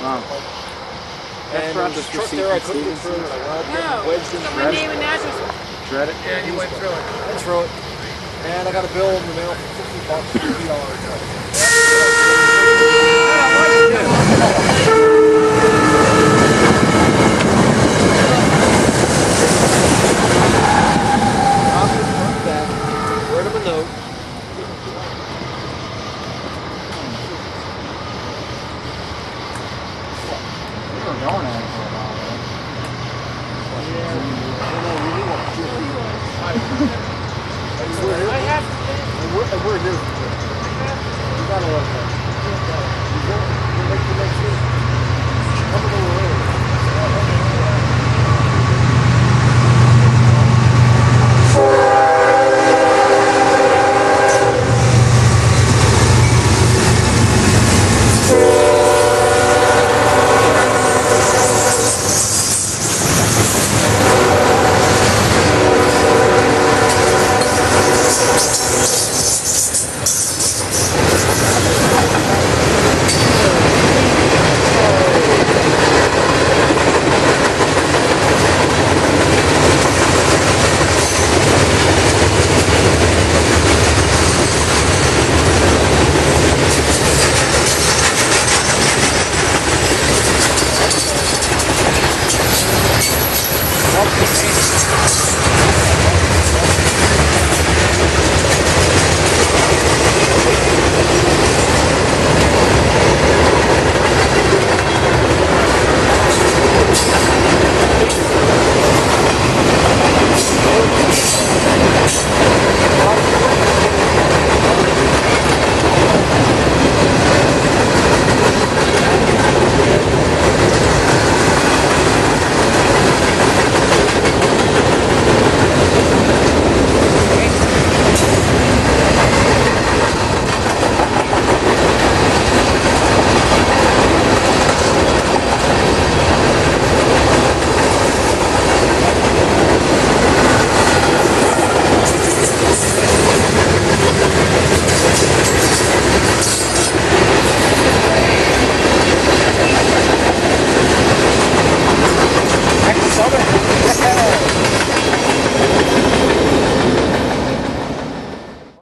Wow. And was truck there, I couldn't get through it. No, wedged in. my name and address. Dread it. Yeah, he went through it. I it. And I got a bill in the mail for 50 bucks for $50.